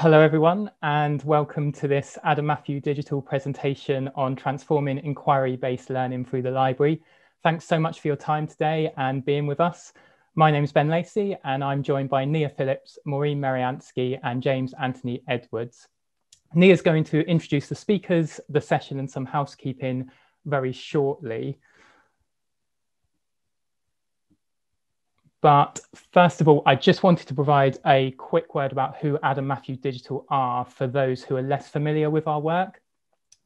Hello, everyone, and welcome to this Adam Matthew digital presentation on transforming inquiry-based learning through the library. Thanks so much for your time today and being with us. My name is Ben Lacey, and I'm joined by Nia Phillips, Maureen Maryanski, and James Anthony Edwards. Nia is going to introduce the speakers, the session, and some housekeeping very shortly. But first of all, I just wanted to provide a quick word about who Adam Matthew Digital are for those who are less familiar with our work.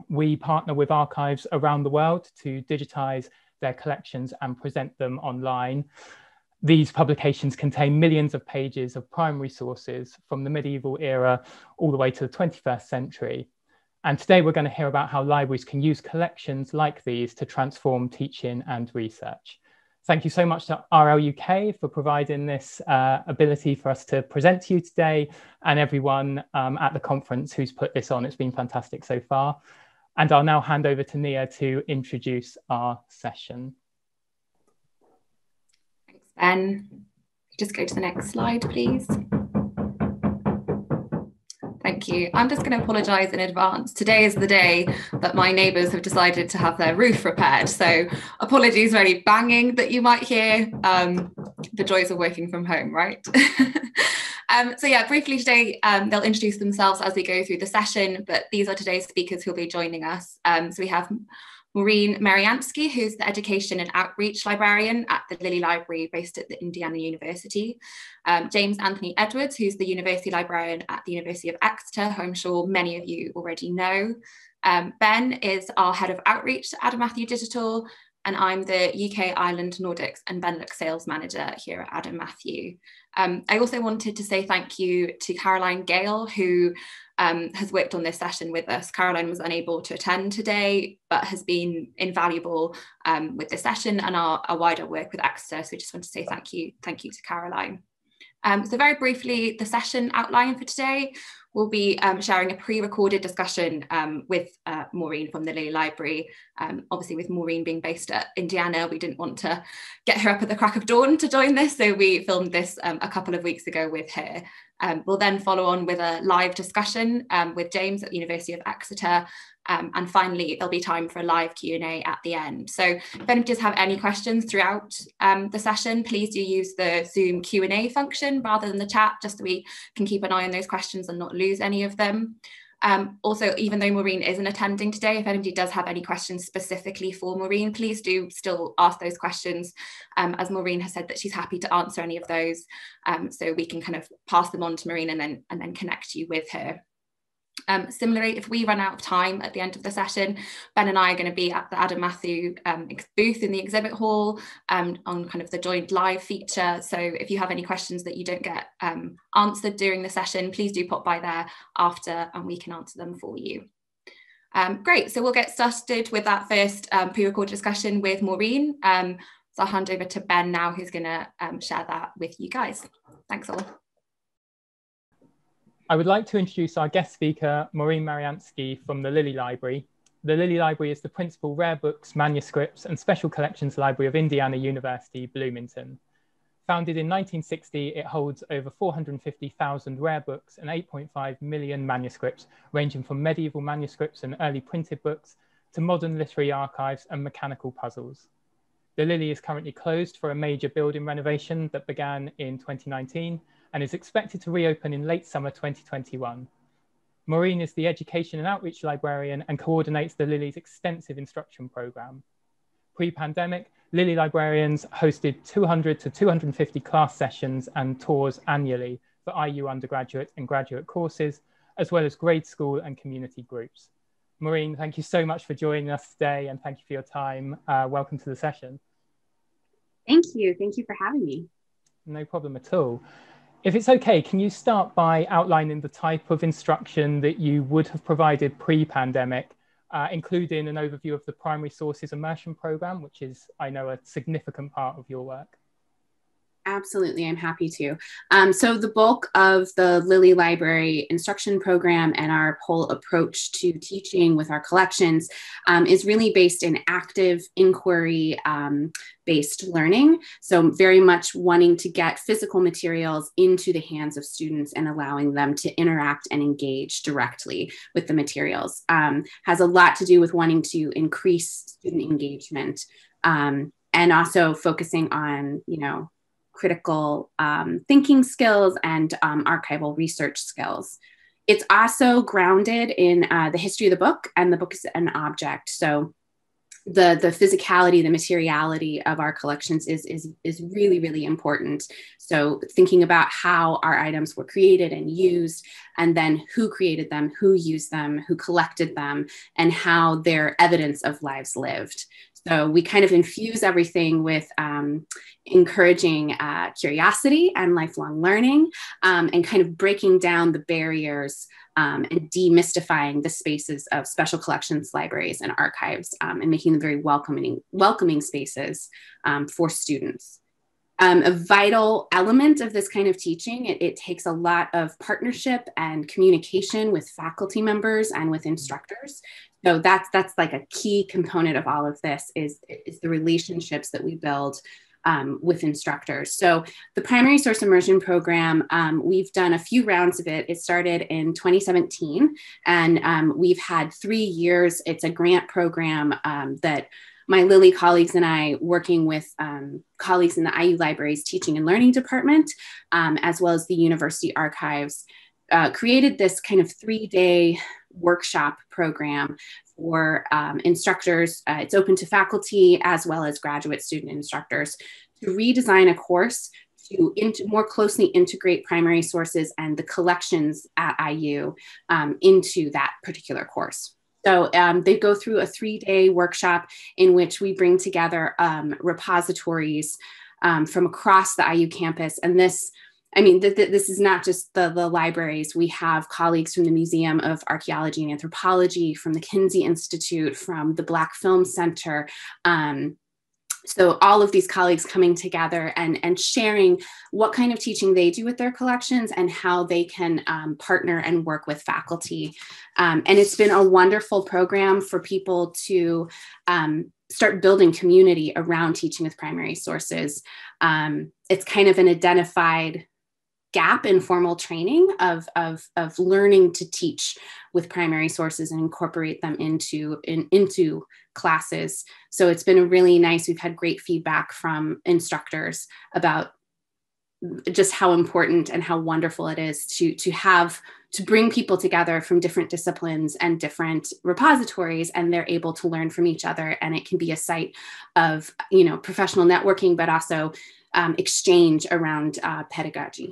We partner with archives around the world to digitize their collections and present them online. These publications contain millions of pages of primary sources from the medieval era all the way to the 21st century. And today we're going to hear about how libraries can use collections like these to transform teaching and research. Thank you so much to RL UK for providing this uh, ability for us to present to you today and everyone um, at the conference who's put this on. It's been fantastic so far. And I'll now hand over to Nia to introduce our session. Thanks, Ben. Just go to the next slide, please. Thank you. I'm just going to apologise in advance. Today is the day that my neighbours have decided to have their roof repaired. So apologies for any banging that you might hear. Um, the joys of working from home, right? um, so yeah, briefly today, um, they'll introduce themselves as we go through the session, but these are today's speakers who'll be joining us. Um, so we have Maureen Maryanski, who's the Education and Outreach Librarian at the Lilly Library based at the Indiana University. Um, James Anthony Edwards, who's the University Librarian at the University of Exeter, who I'm sure many of you already know. Um, ben is our Head of Outreach at Adam Matthew Digital, and I'm the UK, Ireland, Nordics and Benelux Sales Manager here at Adam Matthew. Um, I also wanted to say thank you to Caroline Gale, who um, has worked on this session with us. Caroline was unable to attend today, but has been invaluable um, with this session and our, our, wider work with Exeter. So we just want to say thank you, thank you to Caroline. Um, so very briefly, the session outline for today, we'll be um, sharing a pre-recorded discussion um, with uh, Maureen from the Lilly Library. Um, obviously with Maureen being based at Indiana, we didn't want to get her up at the crack of dawn to join this. So we filmed this a couple of weeks ago with her. Um, we'll then follow on with a live discussion um, with James at the University of Exeter. Um, and finally, there'll be time for a live Q&A at the end. So if anyone does have any questions throughout um, the session, please do use the Zoom Q&A function rather than the chat, just so we can keep an eye on those questions and not lose any of them. Um, also, even though Maureen isn't attending today, if anybody does have any questions specifically for Maureen, please do still ask those questions. Um, as Maureen has said that she's happy to answer any of those. Um, so we can kind of pass them on to Maureen and then, and then connect you with her. Um, similarly, if we run out of time at the end of the session, Ben and I are going to be at the Adam Matthew um, booth in the exhibit hall um, on kind of the joined live feature. So if you have any questions that you don't get um, answered during the session, please do pop by there after and we can answer them for you. Um, great, so we'll get started with that first um, pre-recorded discussion with Maureen. so I'll hand over to Ben now, who's going to share that with you guys. Thanks all. I would like to introduce our guest speaker, Maureen Maryanski from the Lilly Library. The Lilly Library is the principal rare books, manuscripts, and special collections library of Indiana University, Bloomington. Founded in 1960, it holds over 450,000 rare books and 8.5 million manuscripts, ranging from medieval manuscripts and early printed books to modern literary archives and mechanical puzzles. The Lilly is currently closed for a major building renovation that began in 2019 and is expected to reopen in late summer 2021. Maureen is the Education and Outreach Librarian and coordinates the Lilly's extensive instruction program. Pre-pandemic, Lilly librarians hosted 200 to 250 class sessions and tours annually for IU undergraduate and graduate courses, as well as grade school and community groups. Maureen, thank you so much for joining us today and thank you for your time. Uh, welcome to the session. Thank you. Thank you for having me. No problem at all. If it's okay, can you start by outlining the type of instruction that you would have provided pre-pandemic, uh, including an overview of the primary sources immersion program, which is, I know, a significant part of your work? Absolutely, I'm happy to. Um, so, the bulk of the Lilly Library instruction program and our whole approach to teaching with our collections um, is really based in active inquiry um, based learning. So, very much wanting to get physical materials into the hands of students and allowing them to interact and engage directly with the materials. Um, has a lot to do with wanting to increase student engagement um, and also focusing on, you know, critical um, thinking skills and um, archival research skills. It's also grounded in uh, the history of the book, and the book is an object. So the the physicality the materiality of our collections is is is really really important so thinking about how our items were created and used and then who created them who used them who collected them and how they're evidence of lives lived so we kind of infuse everything with um, encouraging uh, curiosity and lifelong learning um, and kind of breaking down the barriers um, and demystifying the spaces of special collections, libraries, and archives um, and making them very welcoming, welcoming spaces um, for students. Um, a vital element of this kind of teaching, it, it, takes a lot of partnership and communication with faculty members and with instructors so that's that's like a key component of all of this is is the relationships that we build um, with instructors. So the primary source immersion program, um, we've done a few rounds of it. It started in 2017, and um, we've had three years. It's a grant program um, that my Lilly colleagues and I, working with um, colleagues in the IU Libraries Teaching and Learning Department, um, as well as the University Archives, uh, created this kind of three day workshop program for um, instructors. Uh, it's open to faculty as well as graduate student instructors to redesign a course to more closely integrate primary sources and the collections at IU um, into that particular course. So um, they go through a three day workshop in which we bring together um, repositories um, from across the IU campus. And this I mean, th- th- this is not just the, the libraries. We have colleagues from the Museum of Archaeology and Anthropology, from the Kinsey Institute, from the Black Film Center. Um, so all of these colleagues coming together and, and sharing what kind of teaching they do with their collections and how they can um, partner and work with faculty. Um, and it's been a wonderful program for people to um, start building community around teaching with primary sources. Um, it's kind of an identified gap in formal training of, of, of learning to teach with primary sources and incorporate them into, in, into classes. So it's been really nice. We've had great feedback from instructors about just how important and how wonderful it is to, to have to bring people together from different disciplines and different repositories and they're able to learn from each other and it can be a site of you know professional networking but also um, exchange around uh, pedagogy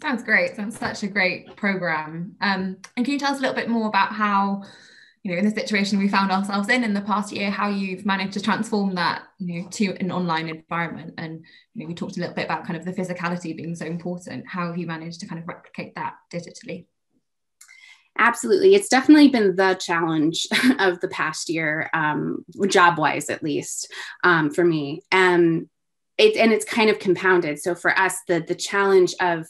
Sounds great. Sounds such a great program. Um, and can you tell us a little bit more about how, you know, in the situation we found ourselves in in the past year, how you've managed to transform that, you know, to an online environment? And you know, we talked a little bit about kind of the physicality being so important. How have you managed to kind of replicate that digitally? Absolutely. It's definitely been the challenge of the past year, um, job wise, at least um, for me. Um, it, and it's kind of compounded. So for us, the, the challenge of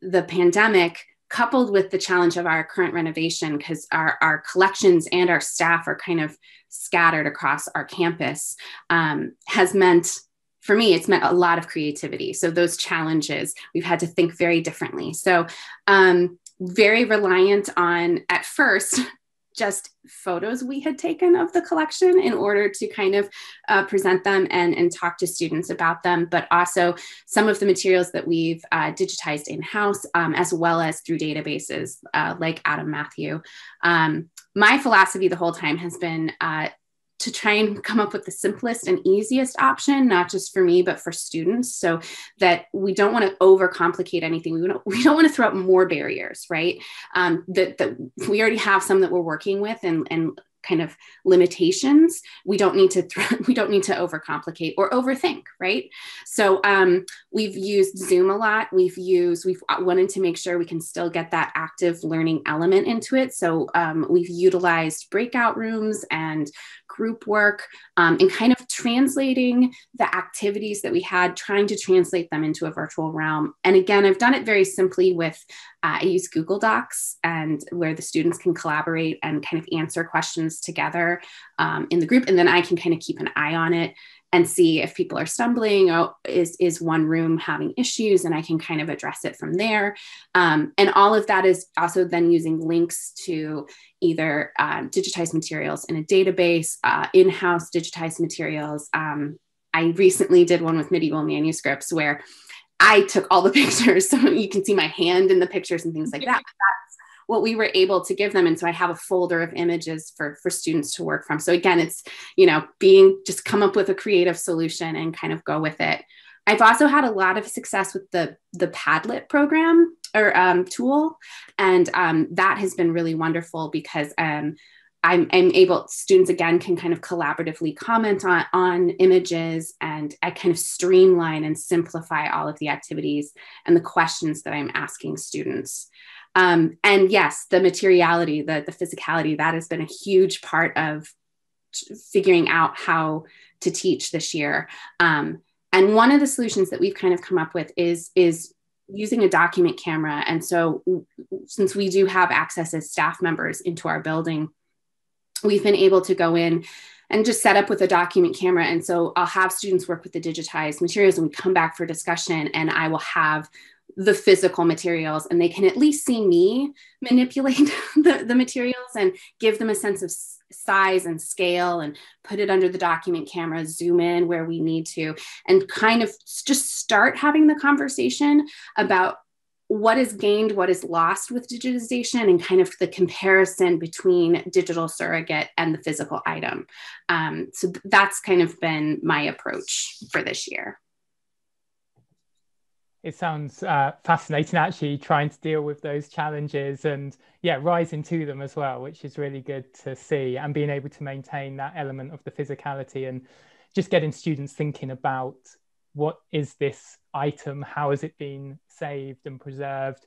the pandemic coupled with the challenge of our current renovation because our, our collections and our staff are kind of scattered across our campus um, has meant for me it's meant a lot of creativity. So those challenges we've had to think very differently. So um, very reliant on at first just photos we had taken of the collection in order to kind of uh, present them and, and talk to students about them, but also some of the materials that we've uh, digitized in-house, um, as well as through databases uh, like Adam Matthew. Um, my philosophy the whole time has been uh, to try and come up with the simplest and easiest option, not just for me, but for students, so that we don't want to overcomplicate anything. We don't, we don't want to throw up more barriers, right? Um, that, that we already have some that we're working with and, and kind of limitations. We don't need to we don't need to overcomplicate or overthink right? So um, we've used zoom a lot. We've used we've wanted to make sure we can still get that active learning element into it. So um, we've utilized breakout rooms and group work, um, and kind of translating the activities that we had, trying to translate them into a virtual realm. And again, I've done it very simply with, uh, I use Google Docs and where the students can collaborate and kind of answer questions together um, in the group. And then I can kind of keep an eye on it and see if people are stumbling or is, is one room having issues and I can kind of address it from there. Um, and all of that is also then using links to either uh, digitized materials in a database, uh, in-house digitized materials. Um, I recently did one with medieval manuscripts where I took all the pictures so you can see my hand in the pictures and things like that. That's what we were able to give them. And so i have a folder of images for for students to work from. So again it's you know being just come up with a creative solution and kind of go with it. I've also had a lot of success with the the padlet program or um, tool. And um, that has been really wonderful because um, I'm, I'm, able students again can kind of collaboratively comment on, on images and i kind of streamline and simplify all of the activities and the questions that i'm asking students um, and yes, the materiality, the, the physicality, that has been a huge part of figuring out how to teach this year. Um, and one of the solutions that we've kind of come up with is, is using a document camera. And so since we do have access as staff members into our building, we've been able to go in and just set up with a document camera. And so I'll have students work with the digitized materials and we come back for discussion and I will have the physical materials and they can at least see me manipulate the, the materials and give them a sense of size and scale and put it under the document camera zoom in where we need to and kind of just start having the conversation about what is gained what is lost with digitization and kind of the comparison between digital surrogate and the physical item. Um, so that's kind of been my approach for this year it sounds uh, fascinating actually trying to deal with those challenges and yeah rising to them as well which is really good to see and being able to maintain that element of the physicality and just getting students thinking about what is this item how has it been saved and preserved?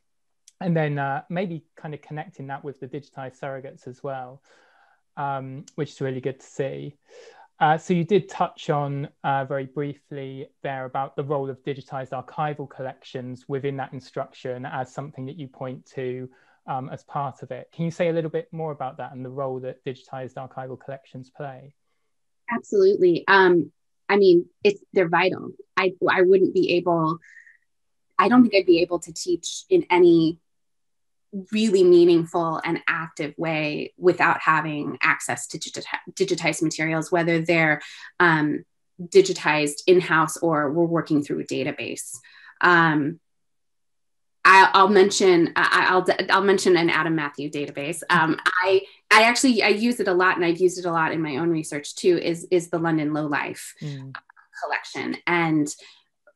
And then uh, maybe kind of connecting that with the digitized surrogates as well um, which is really good to see uh, so you did touch on uh, very briefly there about the role of digitized archival collections within that instruction as something that you point to um, as part of it. Can you say a little bit more about that and the role that digitized archival collections play? Absolutely. Um, I mean, it's they're vital. I I wouldn't be able. I don't think I'd be able to teach in any really meaningful and active way without having access to digitized materials, whether they're um, digitized in house or we're working through a database. Um, I, will mention I, will I'll mention an Adam Matthew database. Um, I I actually I use it a lot, and I've used it a lot in my own research too. Is is the London Low Life mm. collection, and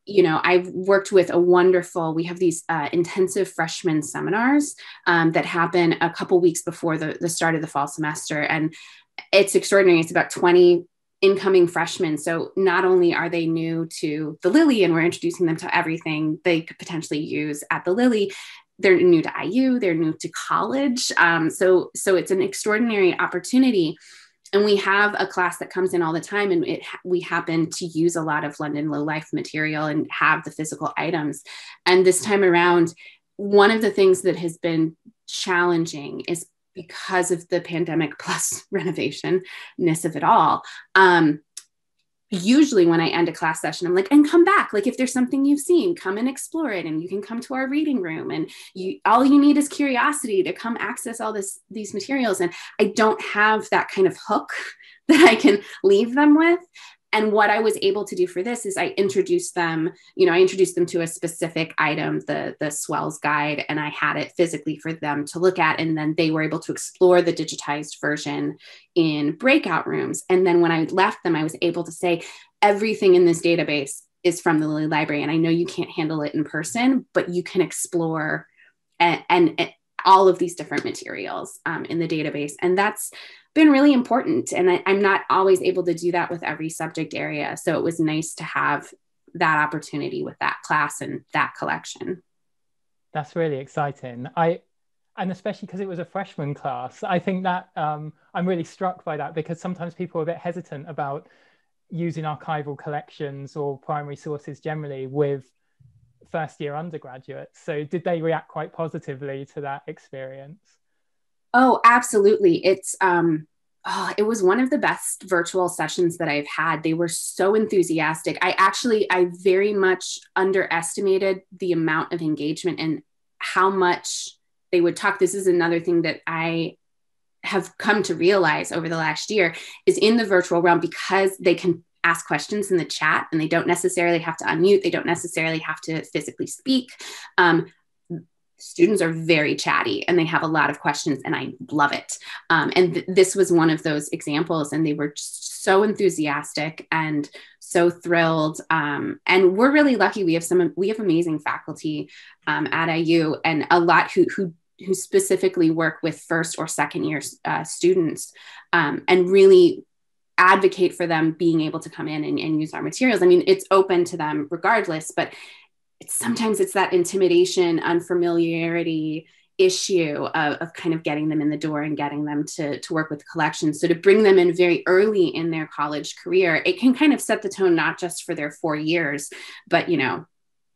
you know, I've worked with a wonderful, we have these uh, intensive freshman seminars um, that happen a couple weeks before the, the start of the fall semester. And it's extraordinary. It's about 20 incoming freshmen. So not only are they new to the Lilly and we're introducing them to everything they could potentially use at the Lilly, they're new to IU, they're new to college. Um, so, so it's an extraordinary opportunity and we have a class that comes in all the time and it we happen to use a lot of london low life material and have the physical items. And this time around one of the things that has been challenging is because of the pandemic plus renovationness of it all um, usually when I end a class session, I'm like, and come back. Like if there's something you've seen, come and explore it. And you can come to our reading room. And you all you need is curiosity to come access all this these materials. And I don't have that kind of hook that I can leave them with and what i was able to do for this is i introduced them you know i introduced them to a specific item the the swells guide and i had it physically for them to look at. And then they were able to explore the digitized version in breakout rooms. And then when i left them i was able to say everything in this database is from the lilly library. And i know you can't handle it in person but you can explore and, and, and all of these different materials um, in the database. And that's been really important. And I, I'm not always able to do that with every subject area. So it was nice to have that opportunity with that class and that collection. That's really exciting. I and especially because it was a freshman class i think that um, i'm really struck by that because sometimes people are a bit hesitant about using archival collections or primary sources generally with first year undergraduates so did they react quite positively to that experience oh absolutely it's um oh, it was one of the best virtual sessions that I've had. They were so enthusiastic. I actually, I very much underestimated the amount of engagement and how much they would talk. This is another thing that I have come to realize over the last year is in the virtual realm because they can ask questions in the chat and they don't necessarily have to unmute they don't necessarily have to physically speak um, students are very chatty and they have a lot of questions and i love it. Um, and th- this was one of those examples and they were so enthusiastic and so thrilled. Um, and we're really lucky. We have some we have amazing faculty um, at iu and a lot who who who specifically work with first or second year uh, students um, and really advocate for them being able to come in and, and, use our materials. I mean, it's open to them regardless, but it's sometimes it's that intimidation, unfamiliarity issue of, of kind of getting them in the door and getting them to, to work with collections. So to bring them in very early in their college career, it can kind of set the tone not just for their four years, but you know,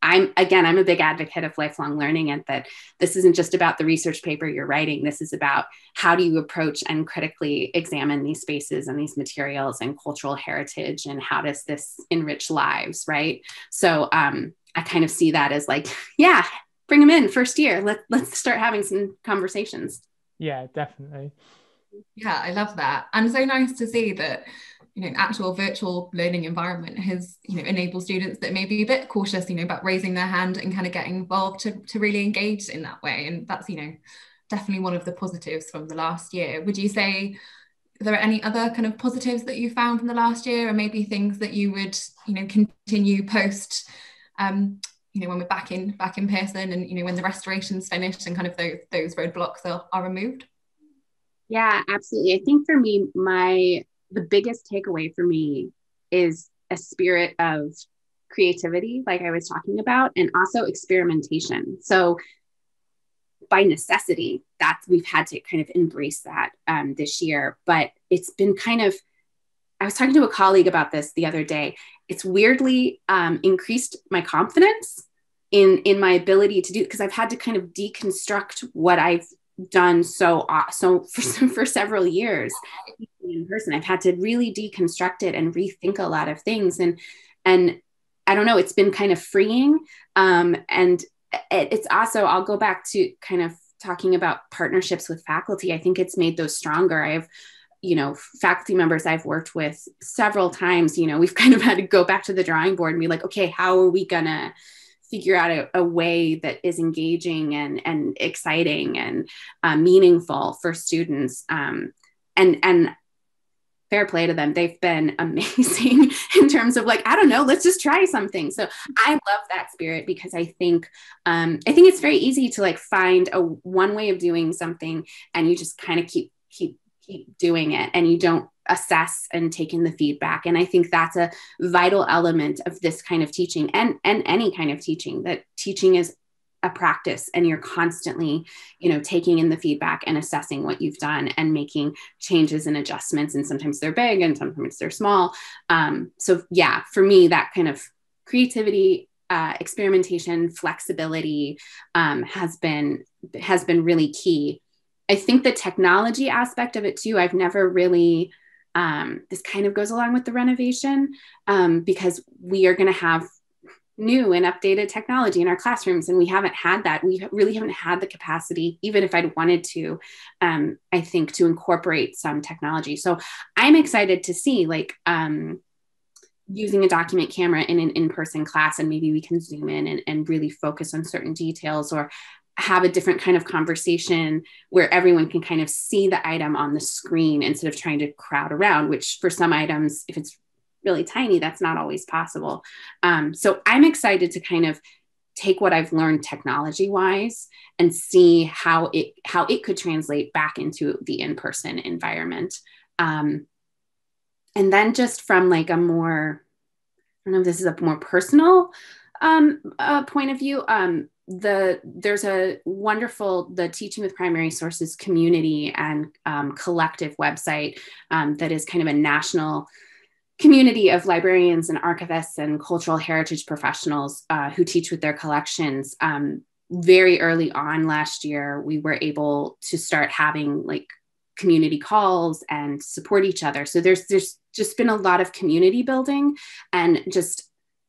I'm again, I'm a big advocate of lifelong learning and that this isn't just about the research paper you're writing. This is about how do you approach and critically examine these spaces and these materials and cultural heritage and how does this enrich lives, right? So um, I kind of see that as like, yeah, bring them in first year. Let, let's start having some conversations. Yeah, definitely. Yeah, I love that. And so nice to see that you know actual virtual learning environment has you know enabled students that may be a bit cautious you know about raising their hand and kind of getting involved to, to really engage in that way and that's you know definitely one of the positives from the last year would you say there are any other kind of positives that you found from the last year or maybe things that you would you know continue post um you know when we're back in back in person and you know when the restoration's finished and kind of those those roadblocks are, are removed yeah absolutely i think for me my the biggest takeaway for me is a spirit of creativity, like I was talking about, and also experimentation. So, by necessity, that's we've had to kind of embrace that um, this year. But it's been kind of, I was talking to a colleague about this the other day. It's weirdly um, increased my confidence in in my ability to do because I've had to kind of deconstruct what I've done so so for, for several years in person. I've had to really deconstruct it and rethink a lot of things. And and i don't know it's been kind of freeing. Um, and it, it's also i'll go back to kind of talking about partnerships with faculty. I think it's made those stronger. I have you know faculty members i've worked with several times you know we've kind of had to go back to the drawing board and be like okay how are we gonna figure out a, a, way that is engaging and, and exciting and uh, meaningful for students. Um, and, and fair play to them. They've been amazing in terms of like, I don't know, let's just try something. So I love that spirit because I think, um, I think it's very easy to like find a one way of doing something and you just kind of keep, keep, keep doing it and you don't assess and take in the feedback. And i think that's a vital element of this kind of teaching and and any kind of teaching that teaching is a practice and you're constantly you know taking in the feedback and assessing what you've done and making changes and adjustments. And sometimes they're big and sometimes they're small. Um, so yeah for me that kind of creativity uh, experimentation flexibility um, has been has been really key i think the technology aspect of it too i've never really um, this kind of goes along with the renovation um, because we are going to have new and updated technology in our classrooms and we haven't had that. We really haven't had the capacity even if i'd wanted to um, i think to incorporate some technology. So i'm excited to see like um, using a document camera in an in-person class and maybe we can zoom in and, and really focus on certain details or have a different kind of conversation where everyone can kind of see the item on the screen instead of trying to crowd around, which for some items, if it's really tiny, that's not always possible. Um, so I'm excited to kind of take what I've learned technology wise and see how it how it could translate back into the in-person environment. Um, and then just from like a more, I don't know if this is a more personal um, point of view, um, the there's a wonderful the teaching with primary sources community and um, collective website um, that is kind of a national community of librarians and archivists and cultural heritage professionals uh, who teach with their collections. Um, very early on last year we were able to start having like community calls and support each other. So there's there's just been a lot of community building and just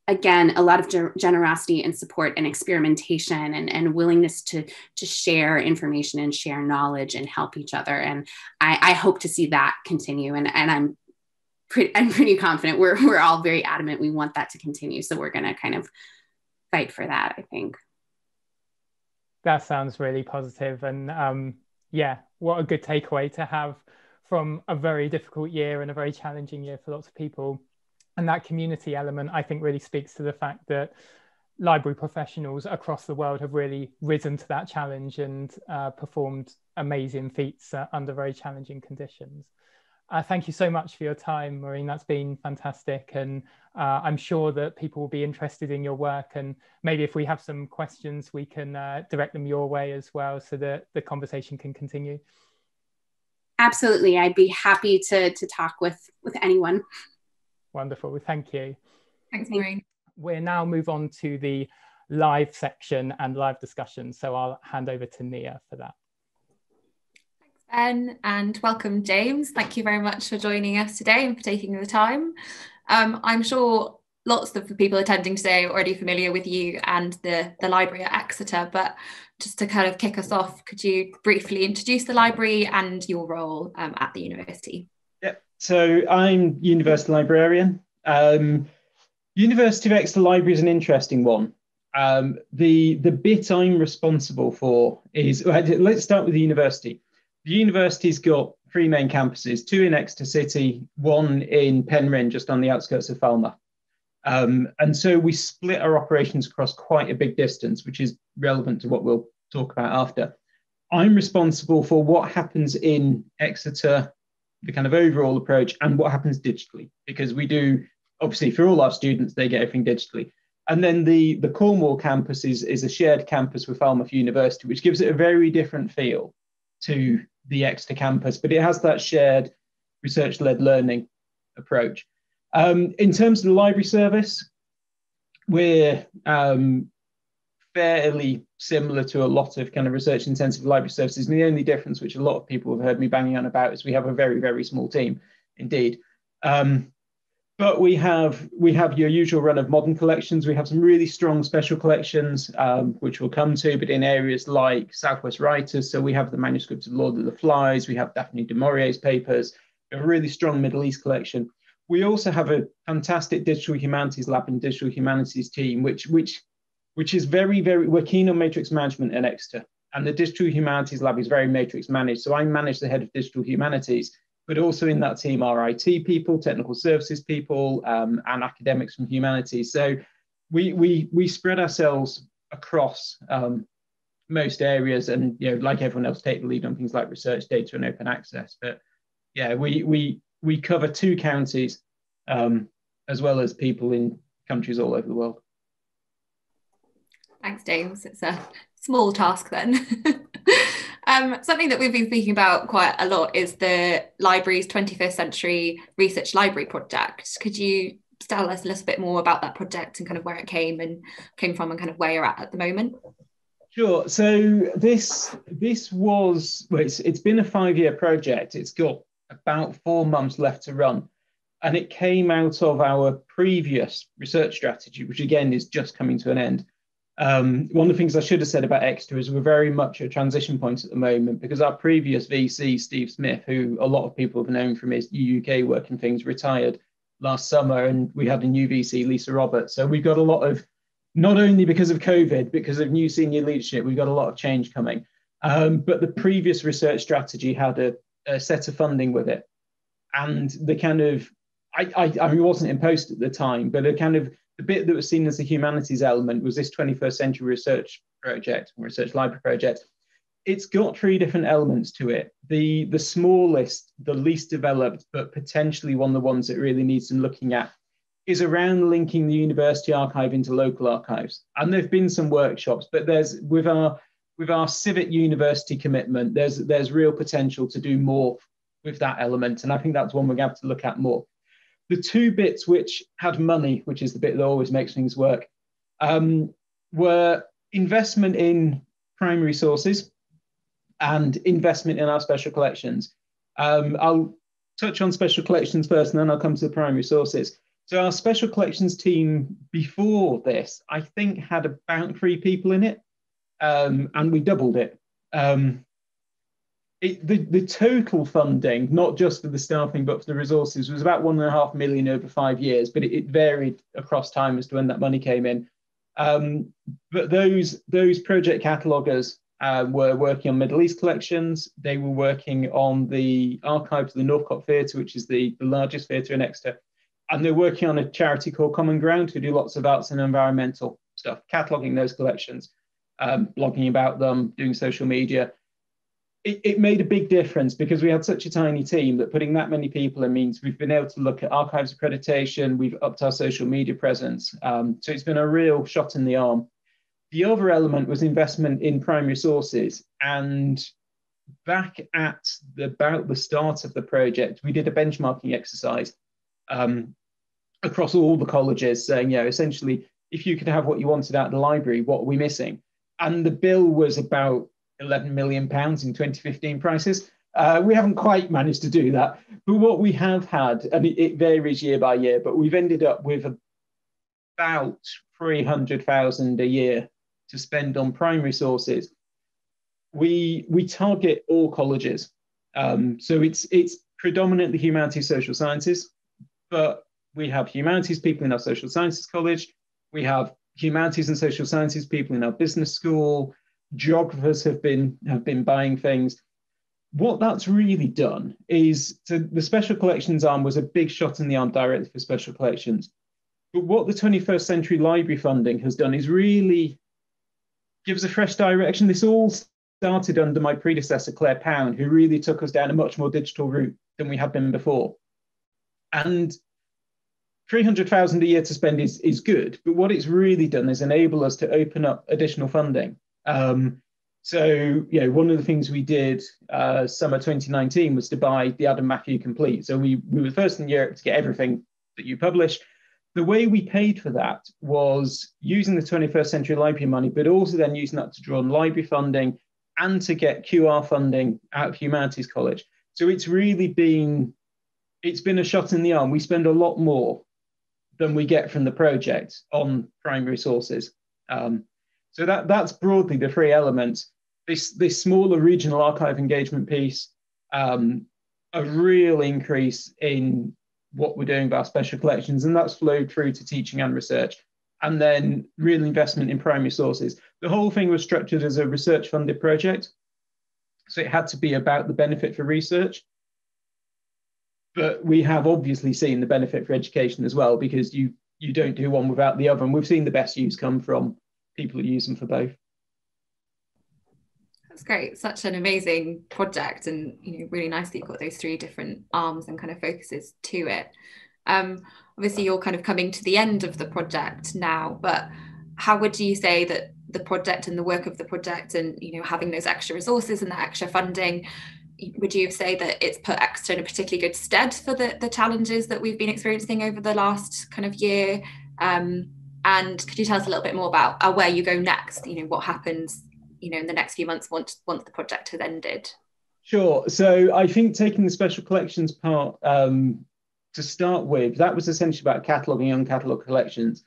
again a lot of generosity and support and experimentation and, and willingness to to share information and share knowledge and help each other. And i, I hope to see that continue. And, and i'm pretty i'm pretty confident we're, we're all very adamant we want that to continue. So we're going to kind of fight for that i think. That sounds really positive. And um, yeah what a good takeaway to have from a very difficult year and a very challenging year for lots of people and that community element, I think, really speaks to the fact that library professionals across the world have really risen to that challenge and uh, performed amazing feats uh, under very challenging conditions. Uh, thank you so much for your time, Maureen. That's been fantastic. And uh, I'm sure that people will be interested in your work. And maybe if we have some questions, we can uh, direct them your way as well so that the conversation can continue. Absolutely. I'd be happy to, to talk with, with anyone. Wonderful. We thank you. Thanks, Maureen. We'll now move on to the live section and live discussion. So I'll hand over to Nia for that. Thanks, Ben, and welcome, James. Thank you very much for joining us today and for taking the time. Um, I'm sure lots of the people attending today are already familiar with you and the, the library at Exeter, but just to kind of kick us off, could you briefly introduce the library and your role um, at the university? So I'm university librarian. Um, University of Exeter Library is an interesting one. Um, the the bit I'm responsible for is let's start with the university. The university's got three main campuses: two in Exeter City, one in Penryn, just on the outskirts of Falmouth. Um, and so we split our operations across quite a big distance, which is relevant to what we'll talk about after. I'm responsible for what happens in Exeter the kind of overall approach and what happens digitally because we do obviously for all our students they get everything digitally. And then the the cornwall campus is, is a shared campus with falmouth university which gives it a very different feel to the exeter campus but it has that shared research-led learning approach. Um, in terms of the library service we're um, fairly similar to a lot of kind of research intensive library services. And the only difference, which a lot of people have heard me banging on about, is we have a very, very small team indeed. Um, but we have we have your usual run of modern collections. We have some really strong special collections, um, which we'll come to, but in areas like Southwest Writers. So we have the manuscripts of Lord of the Flies. We have Daphne du Maurier's papers. A really strong Middle East collection. We also have a fantastic digital humanities lab and digital humanities team, which which which is very, very, we're keen on matrix management at Exeter. And the Digital Humanities Lab is very matrix managed. So I manage the head of Digital Humanities, but also in that team are IT people, technical services people, um, and academics from humanities. So we, we, we spread ourselves across um, most areas and, you know, like everyone else, take the lead on things like research data and open access. But yeah, we, we, we cover two counties um, as well as people in countries all over the world. Thanks, James. It's a small task then. um, something that we've been thinking about quite a lot is the library's 21st Century Research Library Project. Could you tell us a little bit more about that project and kind of where it came and came from and kind of where you're at at the moment? Sure. So this this was well, it's it's been a five year project. It's got about four months left to run, and it came out of our previous research strategy, which again is just coming to an end. Um, one of the things I should have said about Exeter is we're very much at a transition point at the moment because our previous VC, Steve Smith, who a lot of people have known from his UK working things, retired last summer, and we had a new VC, Lisa Roberts. So we've got a lot of, not only because of COVID, because of new senior leadership, we've got a lot of change coming. Um, but the previous research strategy had a, a set of funding with it. And the kind of, I, I, I mean, it wasn't in post at the time, but a kind of the bit that was seen as the humanities element was this 21st century research project, research library project. It's got three different elements to it. The, the smallest, the least developed, but potentially one of the ones that really needs some looking at is around linking the university archive into local archives. And there've been some workshops, but there's with our with our civic university commitment, there's there's real potential to do more with that element. And I think that's one we're going to have to look at more. The two bits which had money, which is the bit that always makes things work, um, were investment in primary sources and investment in our special collections. Um, I'll touch on special collections first, and then I'll come to the primary sources. So our special collections team before this, I think, had about three people in it, um, and we doubled it. Um, it, the, the total funding, not just for the staffing, but for the resources, was about one and a half million over five years, but it, it varied across time as to when that money came in. Um, but those, those project cataloguers uh, were working on Middle East collections. They were working on the archives of the Northcote Theatre, which is the, the largest theatre in Exeter. And they're working on a charity called Common Ground who do lots of arts and environmental stuff, cataloguing those collections, um, blogging about them, doing social media it, it, made a big difference because we had such a tiny team that putting that many people in means we've been able to look at archives accreditation, we've upped our social media presence. Um, so it's been a real shot in the arm. The other element was investment in primary sources. And back at the, about the start of the project, we did a benchmarking exercise um, across all the colleges saying, you know, essentially, if you could have what you wanted out of the library, what are we missing? And the bill was about 11 million pounds in 2015 prices. Uh, we haven't quite managed to do that, but what we have had, and it, it varies year by year, but we've ended up with about 300,000 a year to spend on primary sources. We we target all colleges, um, so it's it's predominantly humanities, social sciences, but we have humanities people in our social sciences college. We have humanities and social sciences people in our business school geographers have been have been buying things. What that's really done is the special collections arm was a big shot in the arm directly for special collections. But what the 21st century library funding has done is really gives a fresh direction. This all started under my predecessor, Claire Pound, who really took us down a much more digital route than we had been before. And 300,000 a year to spend is, is good, but what it's really done is enable us to open up additional funding. Um, so, you know, one of the things we did uh, summer 2019 was to buy the Adam Matthew Complete. So we, we were first in Europe to get everything that you publish. The way we paid for that was using the 21st Century Library money, but also then using that to draw on library funding and to get QR funding out of Humanities College. So it's really been it's been a shot in the arm. We spend a lot more than we get from the project on primary sources. Um, so that, that's broadly the three elements. This, this smaller regional archive engagement piece, um, a real increase in what we're doing our special collections, and that's flowed through to teaching and research. And then real investment in primary sources. The whole thing was structured as a research funded project. So it had to be about the benefit for research. But we have obviously seen the benefit for education as well, because you you don't do one without the other. And we've seen the best use come from people who use them for both. That's great. Such an amazing project, and you know, really nice that you've got those three different arms and kind of focuses to it. Um, obviously, you're kind of coming to the end of the project now, but how would you say that the project and the work of the project, and you know, having those extra resources and that extra funding, would you say that it's put Exeter in a particularly good stead for the the challenges that we've been experiencing over the last kind of year? Um, and could you tell us a little bit more about uh, where you go next? You know, what happens, you know, in the next few months once once the project has ended? Sure. So I think taking the special collections part um, to start with, that was essentially about cataloguing young catalogue collections.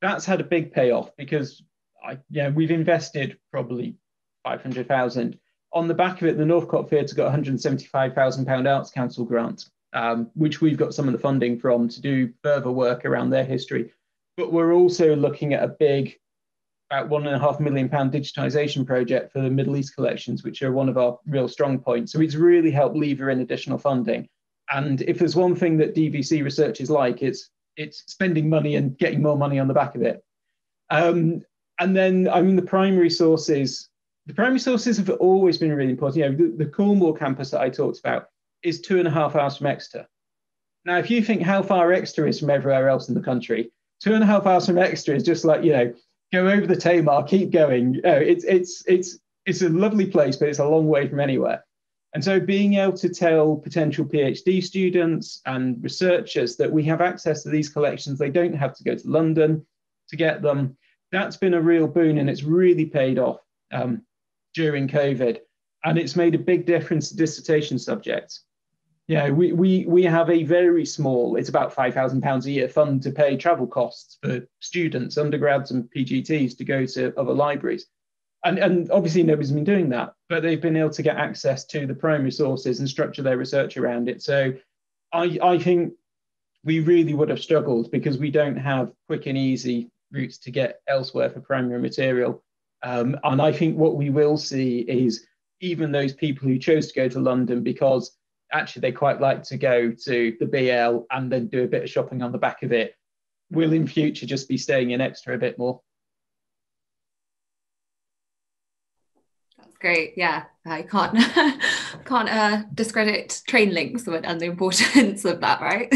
That's had a big payoff because I, yeah, we've invested probably 500,000. On the back of it, the Northcote Theatre got 175,000 pound Arts Council grant, um, which we've got some of the funding from to do further work around their history but we're also looking at a big, about one and a half million pound digitization project for the Middle East collections, which are one of our real strong points. So it's really helped lever in additional funding. And if there's one thing that DVC research is like, it's it's spending money and getting more money on the back of it. Um, and then, I mean, the primary sources, the primary sources have always been really important. You know, the, the Cornwall campus that I talked about is two and a half hours from Exeter. Now, if you think how far Exeter is from everywhere else in the country, two and a half hours from Exeter is just like, you know, go over the Tamar, keep going. Oh, it's, it's, it's, it's a lovely place, but it's a long way from anywhere. And so being able to tell potential PhD students and researchers that we have access to these collections, they don't have to go to London to get them, that's been a real boon and it's really paid off um, during COVID. And it's made a big difference to dissertation subjects. Yeah, we, we, we have a very small, it's about £5,000 a year fund to pay travel costs for students, undergrads and PGTs to go to other libraries and, and obviously nobody's been doing that, but they've been able to get access to the primary sources and structure their research around it. So I, I think we really would have struggled because we don't have quick and easy routes to get elsewhere for primary material. Um, and I think what we will see is even those people who chose to go to London because actually they quite like to go to the BL and then do a bit of shopping on the back of it will in future just be staying in Exeter a bit more. That's great. Yeah, I can't can't uh, discredit train links and the importance of that, right?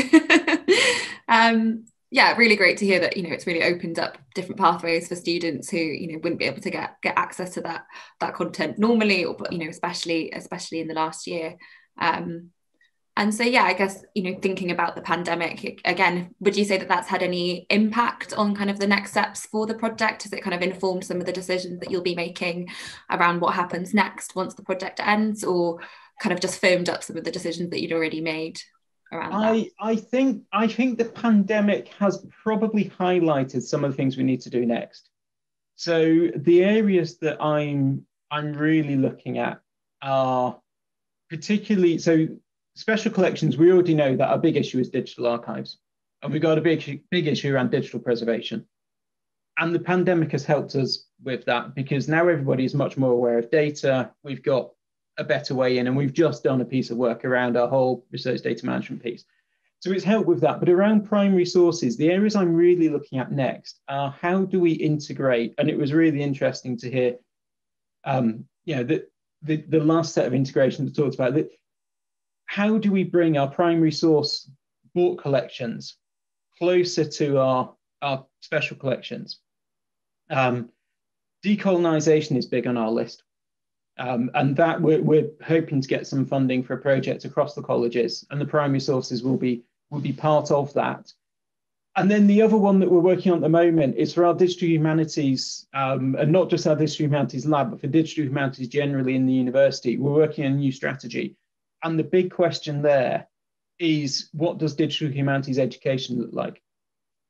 um, yeah, really great to hear that you know it's really opened up different pathways for students who you know wouldn't be able to get get access to that that content normally, or you know especially especially in the last year. Um, and so, yeah, I guess, you know, thinking about the pandemic, again, would you say that that's had any impact on kind of the next steps for the project? Has it kind of informed some of the decisions that you'll be making around what happens next once the project ends, or kind of just firmed up some of the decisions that you'd already made? Around I, that? I think I think the pandemic has probably highlighted some of the things we need to do next. So the areas that I'm I'm really looking at are particularly so special collections, we already know that our big issue is digital archives. And we've got a big, big issue around digital preservation. And the pandemic has helped us with that because now everybody is much more aware of data. We've got a better way in, and we've just done a piece of work around our whole research data management piece. So it's helped with that. But around primary sources, the areas I'm really looking at next are how do we integrate? And it was really interesting to hear, um, you know, the, the, the last set of integrations that talked about that how do we bring our primary source bought collections closer to our, our special collections? Um, decolonization is big on our list. Um, and that we're, we're, hoping to get some funding for a project across the colleges, and the primary sources will be will be part of that. And then the other one that we're working on at the moment is for our digital humanities, um, and not just our digital humanities lab, but for digital humanities generally in the university. We're working on a new strategy and the big question there is what does digital humanities education look like?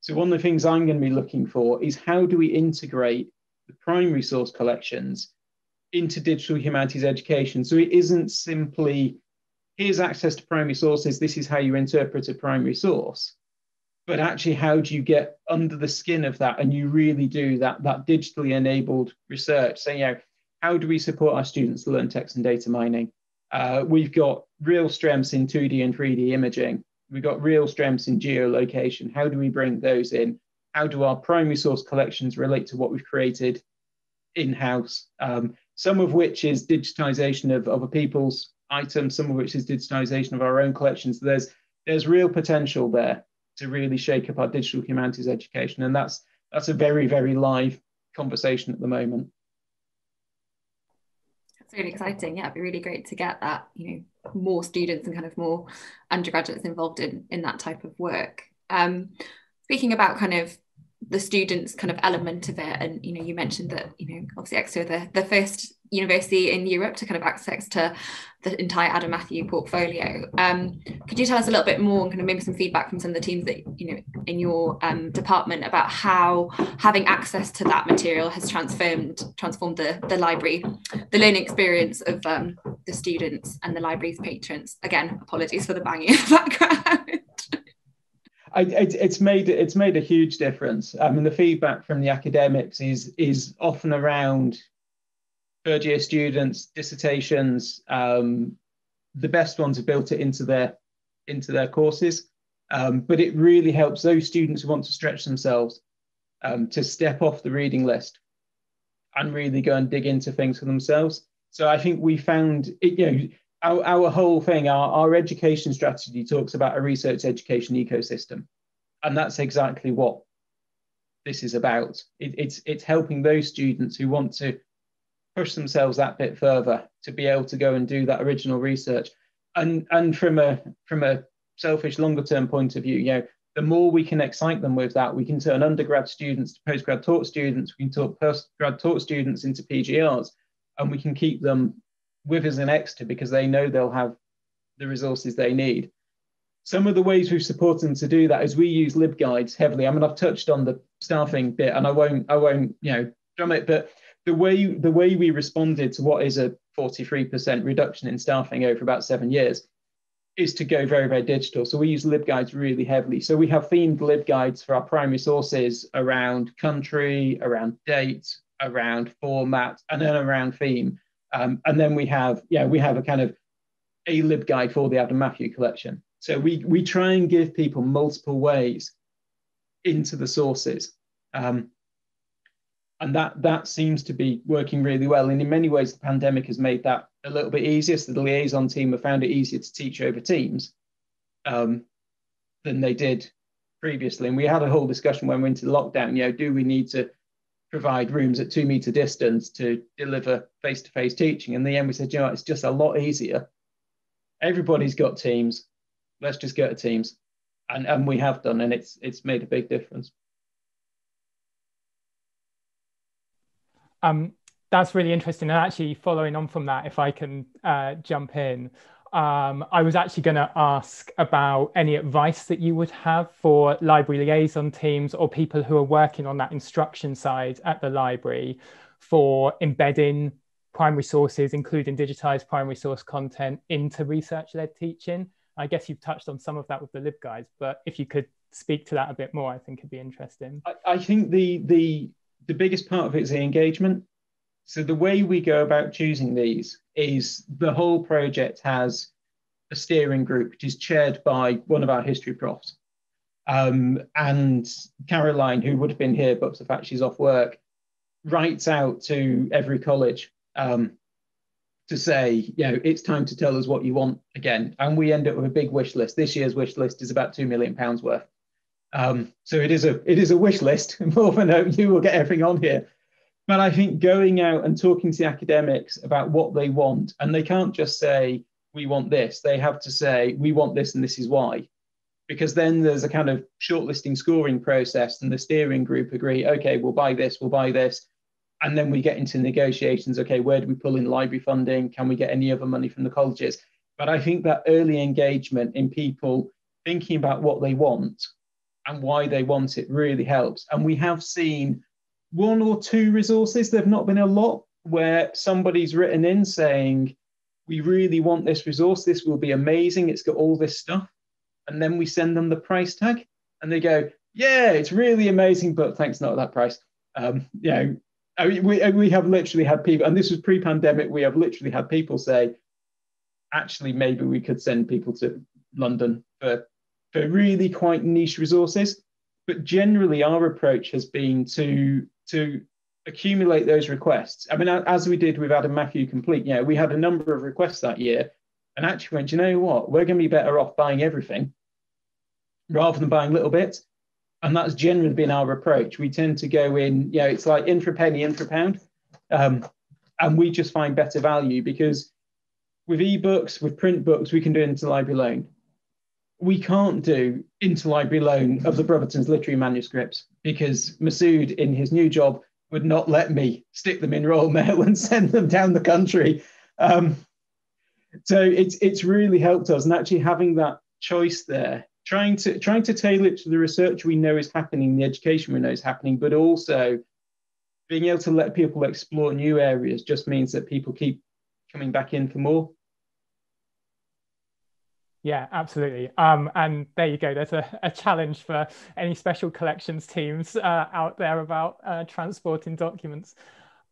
So one of the things I'm going to be looking for is how do we integrate the primary source collections into digital humanities education? So it isn't simply here's access to primary sources, this is how you interpret a primary source. But actually, how do you get under the skin of that and you really do that, that digitally enabled research? So, you know, how do we support our students to learn text and data mining? Uh, we've got real strengths in 2D and 3D imaging. We've got real strengths in geolocation. How do we bring those in? How do our primary source collections relate to what we've created in-house? Um, some of which is digitization of other people's items, some of which is digitization of our own collections. There's there's real potential there to really shake up our digital humanities education, and that's that's a very very live conversation at the moment. It's really exciting. Yeah, it'd be really great to get that, you know, more students and kind of more undergraduates involved in in that type of work. Um, speaking about kind of the students kind of element of it and you know you mentioned that you know obviously Exeter the, the first university in Europe to kind of access to the entire Adam Matthew portfolio. Um, could you tell us a little bit more and kind of maybe some feedback from some of the teams that you know in your um, department about how having access to that material has transformed transformed the, the library, the learning experience of um, the students and the library's patrons? Again, apologies for the banging background. I, it, it's made it's made a huge difference. I mean, the feedback from the academics is is often around third year students, dissertations. Um, the best ones have built it into their into their courses, um, but it really helps those students who want to stretch themselves um, to step off the reading list and really go and dig into things for themselves. So I think we found it. You know, our, our whole thing, our, our education strategy talks about a research education ecosystem. And that's exactly what this is about. It, it's, it's helping those students who want to push themselves that bit further to be able to go and do that original research. And, and from a from a selfish longer term point of view, you know, the more we can excite them with that, we can turn undergrad students to postgrad taught students, we can talk postgrad taught students into PGRs, and we can keep them with us in Exeter because they know they'll have the resources they need. Some of the ways we've supported them to do that is we use LibGuides heavily. I mean, I've touched on the staffing bit, and I won't, I won't, you know, drum it, but the way the way we responded to what is a 43% reduction in staffing over about seven years is to go very, very digital. So we use LibGuides really heavily. So we have themed LibGuides for our primary sources around country, around date, around format, and then around theme. Um, and then we have, yeah, we have a kind of a lib guide for the Adam Matthew collection. So we, we try and give people multiple ways into the sources. Um, and that, that seems to be working really well. And in many ways, the pandemic has made that a little bit easier. So the liaison team have found it easier to teach over Teams um, than they did previously. And we had a whole discussion when we went into lockdown. You know, do we need to provide rooms at two meter distance to deliver face to face teaching? In the end, we said, you know, it's just a lot easier. Everybody's got Teams. Let's just go to Teams, and and we have done, and it's it's made a big difference. Um, that's really interesting. And actually, following on from that, if I can uh, jump in, um, I was actually going to ask about any advice that you would have for library liaison teams or people who are working on that instruction side at the library for embedding primary sources, including digitized primary source content, into research led teaching. I guess you've touched on some of that with the LibGuides, but if you could speak to that a bit more, I think it'd be interesting. I, I think the the the biggest part of it is the engagement. So the way we go about choosing these is the whole project has a steering group which is chaired by one of our history profs. Um, and Caroline, who would have been here, but the fact she's off work, writes out to every college um, to say, you know, it's time to tell us what you want again. And we end up with a big wish list. This year's wish list is about two million pounds worth. Um, so it is a it is a wish list. More than you will get everything on here. But I think going out and talking to the academics about what they want, and they can't just say, we want this. They have to say, we want this and this is why. Because then there's a kind of shortlisting scoring process, and the steering group agree, okay, we'll buy this, we'll buy this. And then we get into negotiations. Okay, where do we pull in library funding? Can we get any other money from the colleges? But I think that early engagement in people thinking about what they want and why they want it really helps. And we have seen one or two resources, there have not been a lot, where somebody's written in saying, we really want this resource, this will be amazing, it's got all this stuff. And then we send them the price tag and they go, yeah, it's really amazing, but thanks not at that price. Um, you know, I mean, we, we have literally had people, and this was pre-pandemic, we have literally had people say, actually, maybe we could send people to London for, for really quite niche resources. But generally, our approach has been to to accumulate those requests. I mean, as we did with Adam Matthew Complete, yeah, we had a number of requests that year, and actually went, you know what, we're going to be better off buying everything rather than buying little bits. And that's generally been our approach. We tend to go in, you know, it's like in for a penny, in for a pound. Um, and we just find better value because with ebooks, with print books, we can do interlibrary loan. We can't do interlibrary loan of the Brotherton's literary manuscripts because Masud, in his new job, would not let me stick them in Royal Mail and send them down the country. Um, so it's it's really helped us, and actually having that choice there, trying to trying to tailor it to the research we know is happening, the education we know is happening, but also being able to let people explore new areas just means that people keep coming back in for more. Yeah, absolutely. Um, and there you go. There's a, a challenge for any special collections teams uh, out there about uh, transporting documents.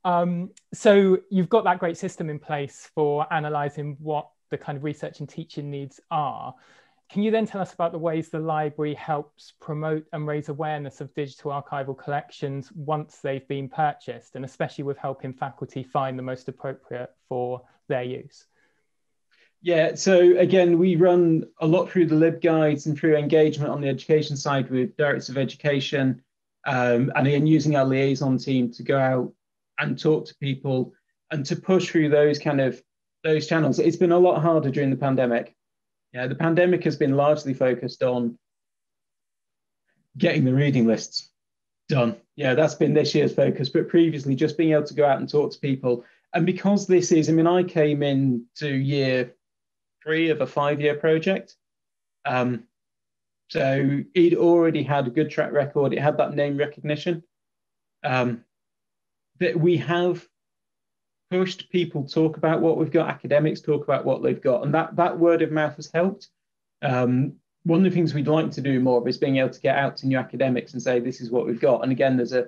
Um, so you've got that great system in place for analysing what the kind of research and teaching needs are. Can you then tell us about the ways the library helps promote and raise awareness of digital archival collections once they've been purchased, and especially with helping faculty find the most appropriate for their use? Yeah, so again, we run a lot through the lib guides and through engagement on the education side with directors of education, um, and again, using our liaison team to go out and talk to people and to push through those kind of those channels. It's been a lot harder during the pandemic. Yeah, the pandemic has been largely focused on getting the reading lists done. Yeah, that's been this year's focus. But previously, just being able to go out and talk to people. And because this is, I mean, I came into year three of a five year project. Um, so it already had a good track record, it had that name recognition. Um, that we have pushed people talk about what we've got, academics talk about what they've got, and that that word of mouth has helped. Um, one of the things we'd like to do more of is being able to get out to new academics and say this is what we've got. And again, there's a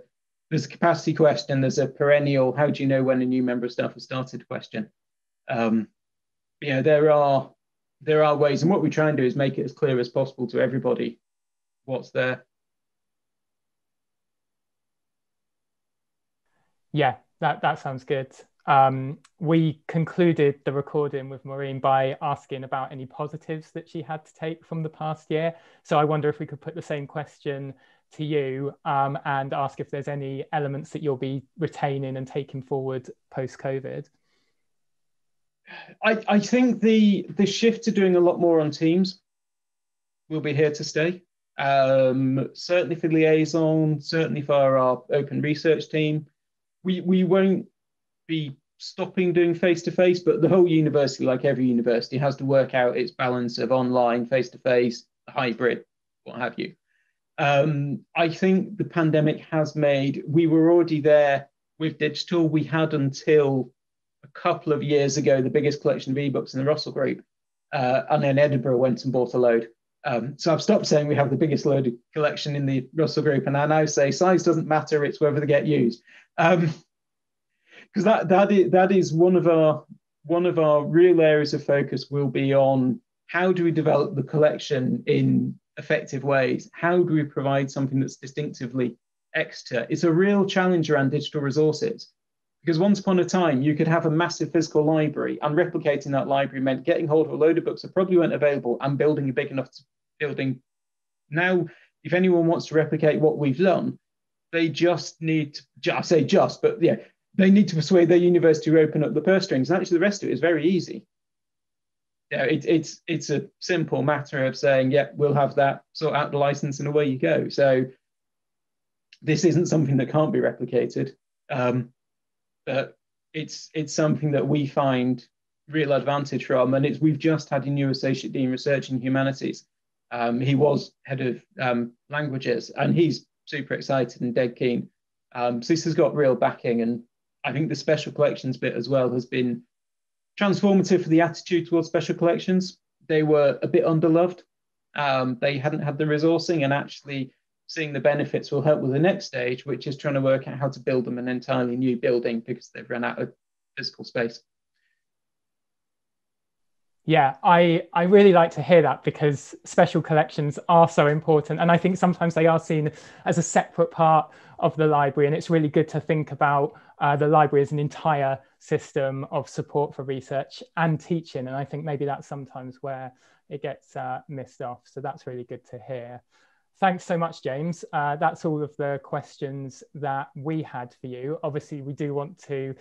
there's a capacity question, there's a perennial how do you know when a new member of staff has started question. Um, you know, there are there are ways, and what we try and do is make it as clear as possible to everybody what's there. Yeah, that that sounds good um, we concluded the recording with Maureen by asking about any positives that she had to take from the past year. So I wonder if we could put the same question to you um, and ask if there's any elements that you'll be retaining and taking forward post COVID. I, I think the the shift to doing a lot more on Teams will be here to stay. Um, certainly for liaison, certainly for our open research team. We we won't be stopping doing face to face, but the whole university, like every university, has to work out its balance of online, face to face, hybrid, what have you. Um, I think the pandemic has made, we were already there with digital. We had until a couple of years ago the biggest collection of ebooks in the Russell Group. Uh, and then Edinburgh went and bought a load. Um, so I've stopped saying we have the biggest load collection in the Russell Group, and I now say size doesn't matter; it's whether they get used. Um, because that that is, that is one of our one of our real areas of focus will be on how do we develop the collection in effective ways? How do we provide something that's distinctively Exeter? It's a real challenge around digital resources because once upon a time you could have a massive physical library and replicating that library meant getting hold of a load of books that probably weren't available and building a big enough building. Now, if anyone wants to replicate what we've done, they just need to, I say just, but yeah, they need to persuade their university to open up the purse strings. And actually, the rest of it is very easy. Yeah, it, it's it's a simple matter of saying, yeah, we'll have that, sort out the license, and away you go. So this isn't something that can't be replicated, um, but it's it's something that we find real advantage from, and it's we've just had a new associate dean research in humanities. Um, he was head of um, languages, and he's super excited and dead keen. Um, so this has got real backing, and I think the special collections bit as well has been transformative for the attitude towards special collections. They were a bit underloved. Um, they hadn't had the resourcing, and actually seeing the benefits will help with the next stage, which is trying to work out how to build them an entirely new building because they've run out of physical space. Yeah, I, I really like to hear that because special collections are so important. And I think sometimes they are seen as a separate part of the library. And it's really good to think about uh, the library as an entire system of support for research and teaching. And I think maybe that's sometimes where it gets uh, missed off. So that's really good to hear. Thanks so much, James. Uh, that's all of the questions that we had for you. Obviously, we do want to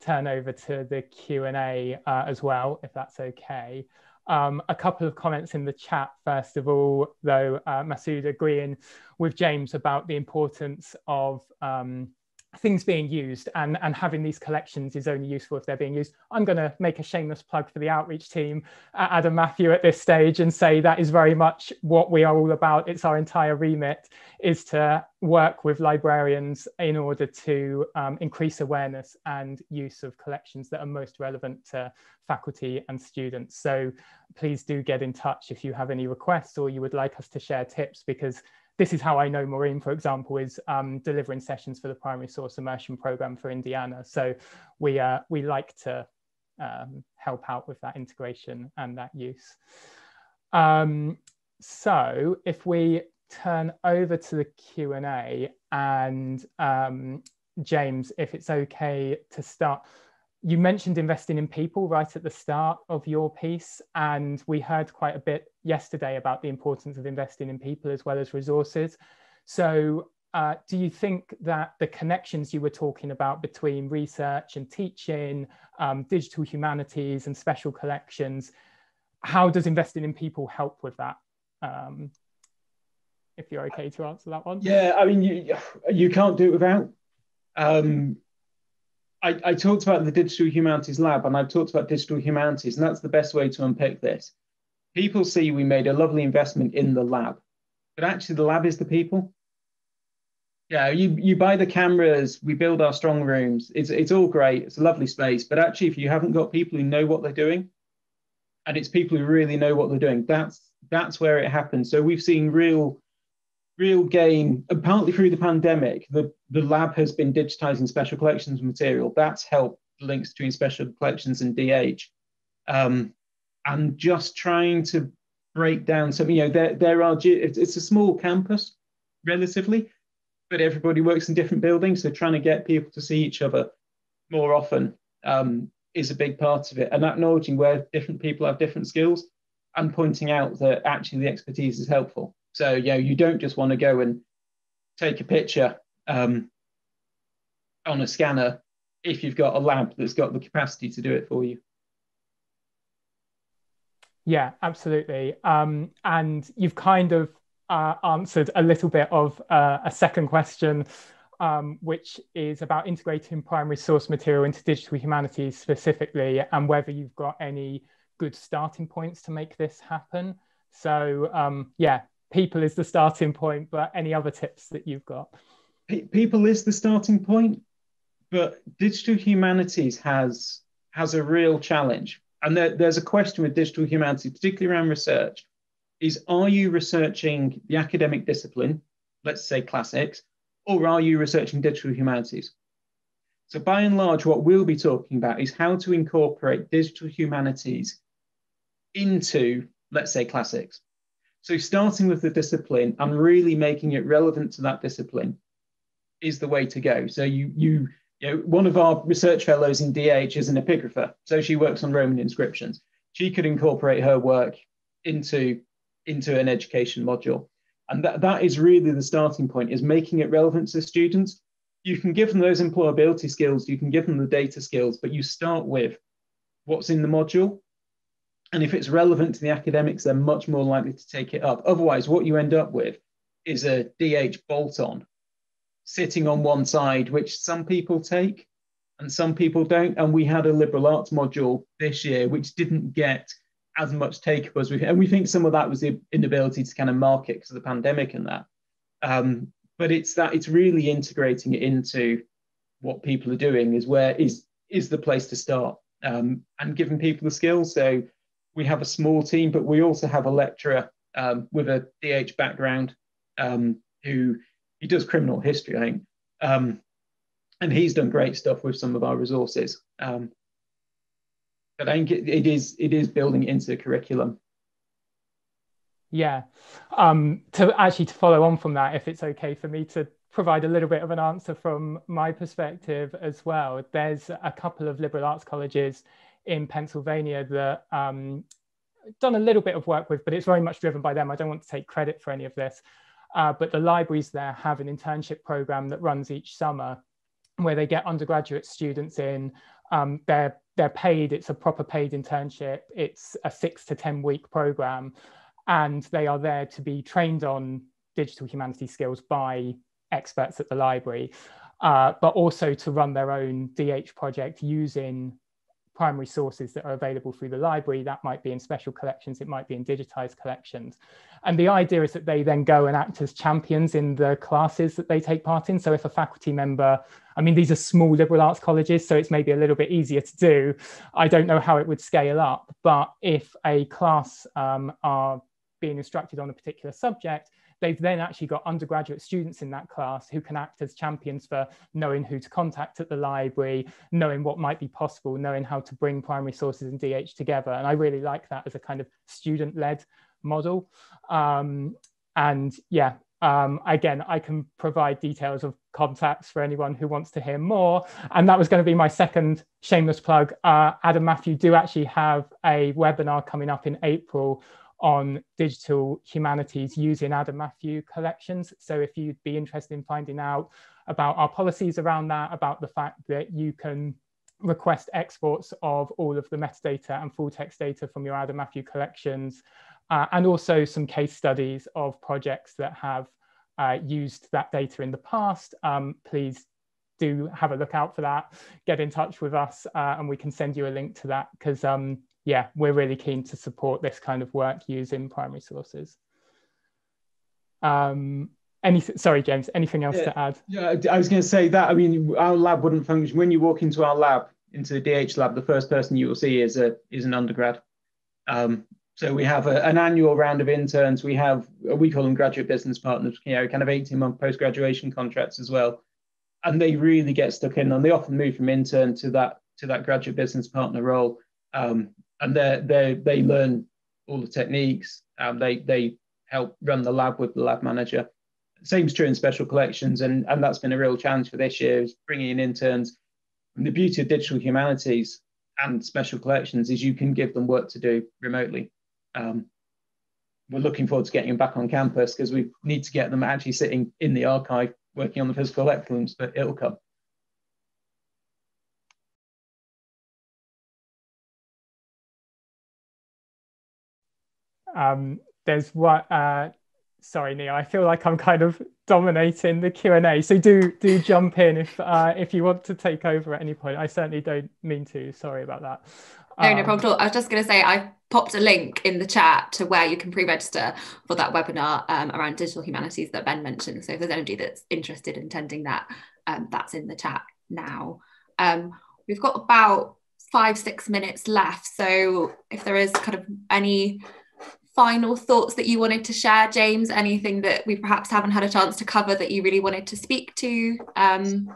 turn over to the Q&A uh, as well, if that's okay. Um, a couple of comments in the chat, first of all, though, uh, Masud agreeing with James about the importance of um, things being used and, and having these collections is only useful if they're being used. I'm going to make a shameless plug for the outreach team Adam Matthew at this stage and say that is very much what we are all about. It's our entire remit is to work with librarians in order to um, increase awareness and use of collections that are most relevant to faculty and students. So please do get in touch if you have any requests or you would like us to share tips because this is how I know Maureen, for example, is um, delivering sessions for the primary source immersion program for Indiana. So we, uh, we like to um, help out with that integration and that use. Um, so if we turn over to the Q&A and um, James, if it's okay to start, you mentioned investing in people right at the start of your piece, and we heard quite a bit yesterday about the importance of investing in people as well as resources. So, uh, do you think that the connections you were talking about between research and teaching, um, digital humanities, and special collections, how does investing in people help with that? Um, if you're okay to answer that one. Yeah, I mean, you, you can't do it without. Um, I, I talked about the Digital Humanities Lab and I've talked about digital humanities, and that's the best way to unpick this. People see we made a lovely investment in the lab, but actually, the lab is the people. Yeah, you, you buy the cameras, we build our strong rooms. It's, it's all great, it's a lovely space. But actually, if you haven't got people who know what they're doing, and it's people who really know what they're doing, that's that's where it happens. So we've seen real real gain, and partly through the pandemic, the, the lab has been digitizing special collections material. That's helped links between special collections and DH. Um, and just trying to break down some, you know, there, there are, it's a small campus relatively, but everybody works in different buildings. So trying to get people to see each other more often um, is a big part of it. And acknowledging where different people have different skills and pointing out that actually the expertise is helpful. So, know, you don't just want to go and take a picture um, on a scanner if you've got a lab that's got the capacity to do it for you. Yeah, absolutely. Um, and you've kind of uh, answered a little bit of uh, a second question, um, which is about integrating primary source material into digital humanities specifically, and whether you've got any good starting points to make this happen. So, um, yeah, people is the starting point, but any other tips that you've got? People is the starting point, but digital humanities has has a real challenge. And there, there's a question with digital humanities, particularly around research, is are you researching the academic discipline, let's say classics, or are you researching digital humanities? So by and large, what we'll be talking about is how to incorporate digital humanities into, let's say, classics. So starting with the discipline and really making it relevant to that discipline is the way to go. So you you you know one of our research fellows in DH is an epigrapher, so she works on Roman inscriptions. She could incorporate her work into into an education module, and that that is really the starting point is making it relevant to students. You can give them those employability skills, you can give them the data skills, but you start with what's in the module and if it's relevant to the academics, they're much more likely to take it up. Otherwise, what you end up with is a DH bolt on sitting on one side, which some people take and some people don't. And we had a liberal arts module this year, which didn't get as much take up as we, and we think some of that was the inability to kind of market because of the pandemic and that. Um, but it's that it's really integrating it into what people are doing is where is is the place to start um, and giving people the skills. So we have a small team, but we also have a lecturer um, with a DH background um, who he does criminal history, I think, um, and he's done great stuff with some of our resources. Um, but I think it, it is it is building into the curriculum. Yeah, um, to actually to follow on from that, if it's okay for me to provide a little bit of an answer from my perspective as well. There's a couple of liberal arts colleges in Pennsylvania that um, done a little bit of work with, but it's very much driven by them. I don't want to take credit for any of this. Uh, but the libraries there have an internship program that runs each summer where they get undergraduate students in. Um, they're, they're paid, it's a proper paid internship. It's a six to 10 week program. And they are there to be trained on digital humanities skills by experts at the library, uh, but also to run their own DH project using primary sources that are available through the library. That might be in special collections, it might be in digitized collections. And the idea is that they then go and act as champions in the classes that they take part in. So if a faculty member, I mean, these are small liberal arts colleges, so it's maybe a little bit easier to do. I don't know how it would scale up, but if a class um, are being instructed on a particular subject, They've then actually got undergraduate students in that class who can act as champions for knowing who to contact at the library, knowing what might be possible, knowing how to bring primary sources and DH together. And I really like that as a kind of student led model. Um, and yeah, um, again, I can provide details of contacts for anyone who wants to hear more. And that was going to be my second shameless plug. Uh, Adam Matthew do actually have a webinar coming up in April on digital humanities using Adam Matthew collections. So if you'd be interested in finding out about our policies around that, about the fact that you can request exports of all of the metadata and full text data from your Adam Matthew collections, uh, and also some case studies of projects that have uh, used that data in the past, um, please do have a look out for that. Get in touch with us uh, and we can send you a link to that because um, yeah, we're really keen to support this kind of work using primary sources. Um, anything, sorry, James, anything else yeah, to add? Yeah, I was going to say that, I mean, our lab wouldn't function. When you walk into our lab, into the DH lab, the first person you will see is a is an undergrad. Um, so we have a, an annual round of interns. We have we call them graduate business partners. You know, kind of eighteen month post graduation contracts as well, and they really get stuck in. And they often move from intern to that to that graduate business partner role. Um, and they they they learn all the techniques. Um, they they help run the lab with the lab manager. Same's true in special collections, and and that's been a real challenge for this year is bringing in interns. And the beauty of digital humanities and special collections is you can give them work to do remotely um, we're looking forward to getting them back on campus because we need to get them actually sitting in the archive working on the physical excellence, but it'll come. Um, there's what uh, sorry Neil, I feel like I'm kind of dominating the Q and A. So do do jump in if uh, if you want to take over at any point. I certainly don't mean to. Sorry about that. No, no um, problem at all. I was just going to say I popped a link in the chat to where you can pre-register for that webinar um, around digital humanities that Ben mentioned. So if there's anybody that's interested in attending that, um, that's in the chat now. Um, we've got about five, six minutes left. So if there is kind of any final thoughts that you wanted to share, James, anything that we perhaps haven't had a chance to cover that you really wanted to speak to, um,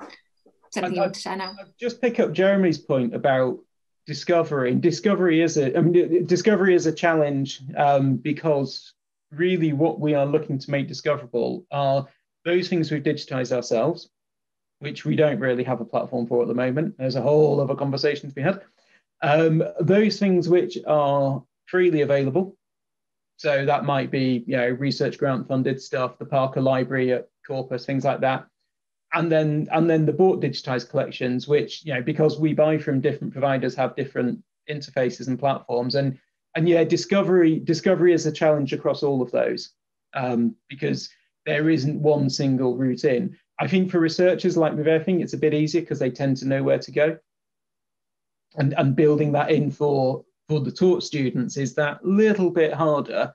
something I, you want to share now? I'll just pick up Jeremy's point about discovery. Discovery is a, I mean, discovery is a challenge um, because really what we are looking to make discoverable are those things we've digitized ourselves, which we don't really have a platform for at the moment. There's a whole other conversation to be had. Um, those things which are freely available. So that might be, you know, research grant funded stuff, the Parker Library at Corpus, things like that. And then and then the bought digitized collections which you know because we buy from different providers have different interfaces and platforms. And and yeah discovery discovery is a challenge across all of those um, because there isn't one single route in. I think for researchers like with everything it's a bit easier because they tend to know where to go. And and building that in for for the taught students is that little bit harder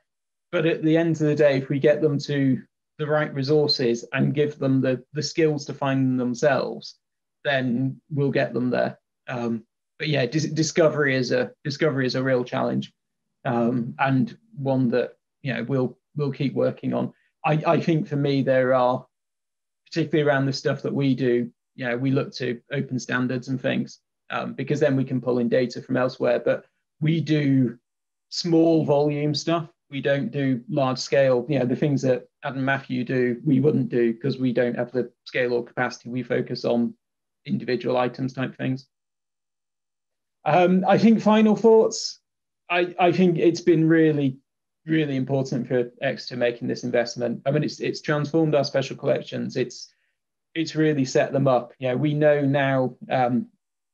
but at the end of the day if we get them to the right resources and give them the, the skills to find them themselves, then we'll get them there. Um, but yeah, dis- discovery is a discovery is a real challenge, um, and one that you know we'll we'll keep working on. I, I think for me there are particularly around the stuff that we do. You know, we look to open standards and things um, because then we can pull in data from elsewhere. But we do small volume stuff we don't do large scale, you know, the things that Adam Matthew do, we wouldn't do because we don't have the scale or capacity. We focus on individual items type things. Um, I think final thoughts. I, I think it's been really, really important for Exeter making this investment. I mean, it's it's transformed our special collections. It's it's really set them up. Yeah, we know now um,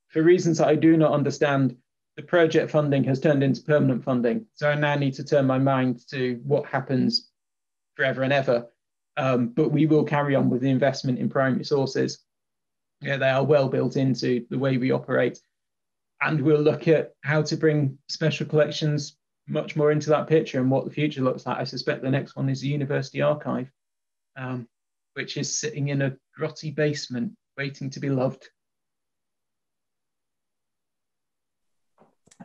for reasons that I do not understand the project funding has turned into permanent funding. So I now need to turn my mind to what happens forever and ever. Um, but we will carry on with the investment in primary sources. Yeah, they are well built into the way we operate. And we'll look at how to bring special collections much more into that picture and what the future looks like. I suspect the next one is the University Archive, um, which is sitting in a grotty basement waiting to be loved.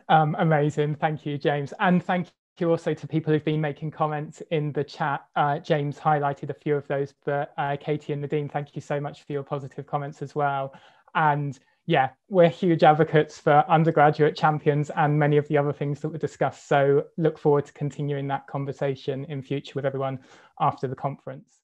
Um, amazing. Thank you, James. And thank you also to people who've been making comments in the chat. Uh, James highlighted a few of those, but uh, Katie and Nadine, thank you so much for your positive comments as well. And yeah, we're huge advocates for undergraduate champions and many of the other things that were discussed. So look forward to continuing that conversation in future with everyone after the conference.